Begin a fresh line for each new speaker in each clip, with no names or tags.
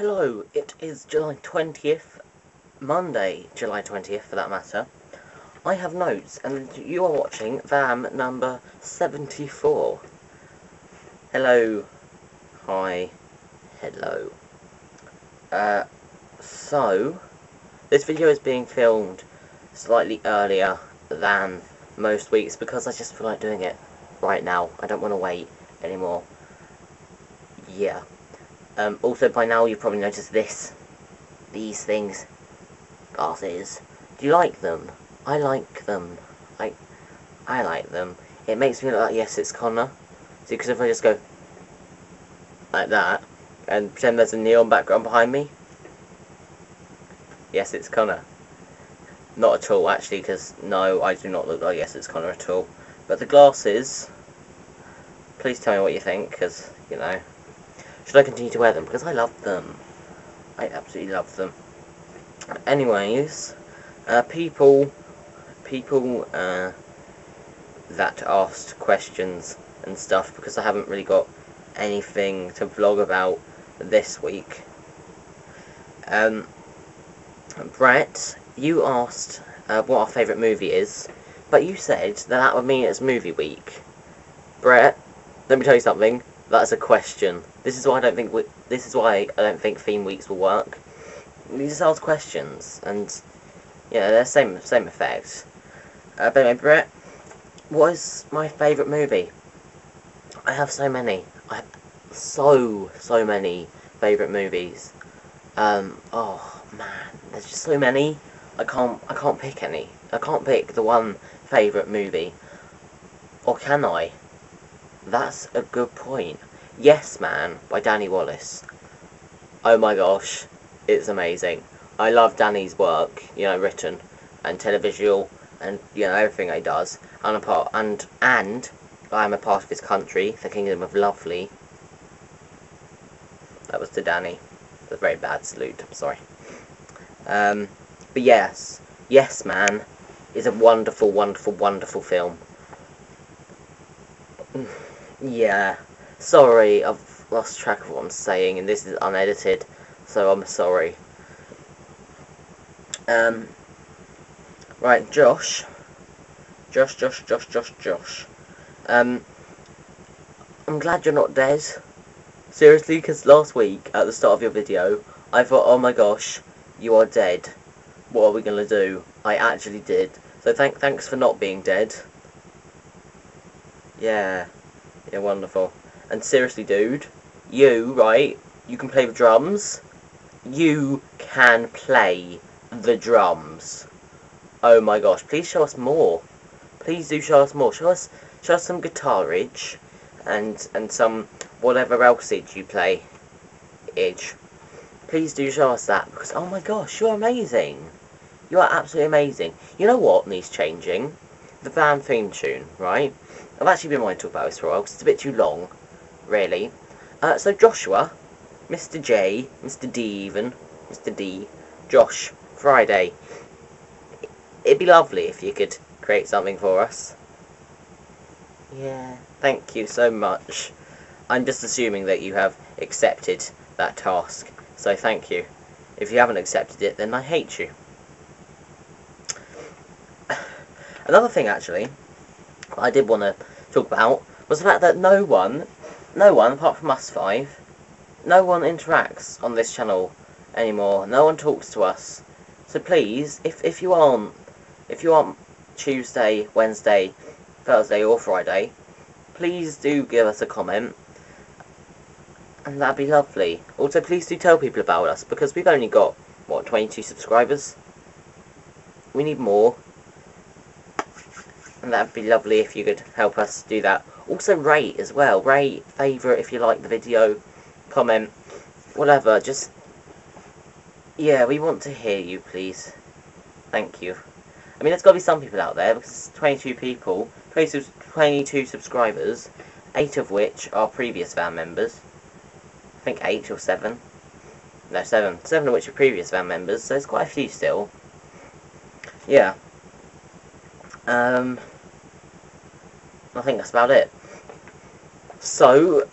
Hello, it is July 20th, Monday, July 20th for that matter. I have notes, and you are watching VAM number 74. Hello. Hi. Hello. Uh, so, this video is being filmed slightly earlier than most weeks because I just feel like doing it right now. I don't want to wait anymore. Yeah. Um, also, by now you've probably noticed this. These things. Glasses. Do you like them? I like them. I, I like them. It makes me look like, yes, it's Conor. See, because if I just go like that, and pretend there's a neon background behind me, yes, it's Conor. Not at all, actually, because, no, I do not look like yes, it's Conor at all. But the glasses, please tell me what you think, because, you know, should I continue to wear them? Because I love them. I absolutely love them. Anyways, uh, people, people uh, that asked questions and stuff, because I haven't really got anything to vlog about this week. Um, Bret, you asked uh, what our favourite movie is, but you said that that would mean it's movie week. Bret, let me tell you something. That's a question. This is why I don't think we, this is why I don't think theme weeks will work. You just ask questions, and yeah, they're same same effect. Uh, but anyway, Bret, what is my favourite movie? I have so many. I have so so many favourite movies. Um, oh man, there's just so many. I can't I can't pick any. I can't pick the one favourite movie. Or can I? That's a good point. Yes Man by Danny Wallace. Oh my gosh, it's amazing. I love Danny's work, you know, written and televisual and you know everything he does. And a part and and I am a part of his country, the Kingdom of Lovely. That was to Danny. A very bad salute. I'm sorry. Um, but yes, Yes Man is a wonderful, wonderful, wonderful film. Yeah. Sorry, I've lost track of what I'm saying, and this is unedited, so I'm sorry. Um, right, Josh. Josh, Josh, Josh, Josh, Josh. Um, I'm glad you're not dead. Seriously, because last week, at the start of your video, I thought, oh my gosh, you are dead. What are we going to do? I actually did. So thank, thanks for not being dead. Yeah. Yeah, wonderful. And seriously, dude, you, right, you can play the drums. You can play the drums. Oh my gosh, please show us more. Please do show us more. Show us show us some guitarage and and some whatever else it you play. Edge. Please do show us that because oh my gosh, you're amazing. You are absolutely amazing. You know what needs changing? The VAM theme tune, right? I've actually been wanting to talk about this for a while because it's a bit too long, really. Uh, so Joshua, Mr. J, Mr. D even, Mr. D, Josh, Friday. It'd be lovely if you could create something for us. Yeah, thank you so much. I'm just assuming that you have accepted that task, so thank you. If you haven't accepted it, then I hate you. Another thing, actually, I did want to talk about was the fact that no one, no one apart from us five, no one interacts on this channel anymore. No one talks to us. So please, if if you aren't, if you aren't Tuesday, Wednesday, Thursday, or Friday, please do give us a comment. And that'd be lovely. Also, please do tell people about us, because we've only got, what, 22 subscribers? We need more. And that'd be lovely if you could help us do that. Also rate as well. Rate, favourite if you like the video, comment, whatever. Just, yeah, we want to hear you, please. Thank you. I mean, there's got to be some people out there, because it's 22 people, 22, 22 subscribers, 8 of which are previous VAM members. I think 8 or 7. No, 7. 7 of which are previous VAM members, so there's quite a few still. Yeah. Um, I think that's about it. So,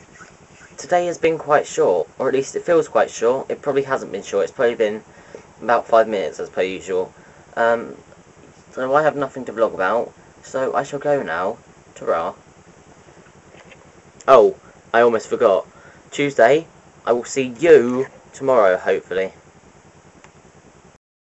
today has been quite short, or at least it feels quite short. It probably hasn't been short. It's probably been about five minutes as per usual. Um, so I have nothing to vlog about. So I shall go now. ta Oh, I almost forgot. Tuesday, I will see you tomorrow, hopefully.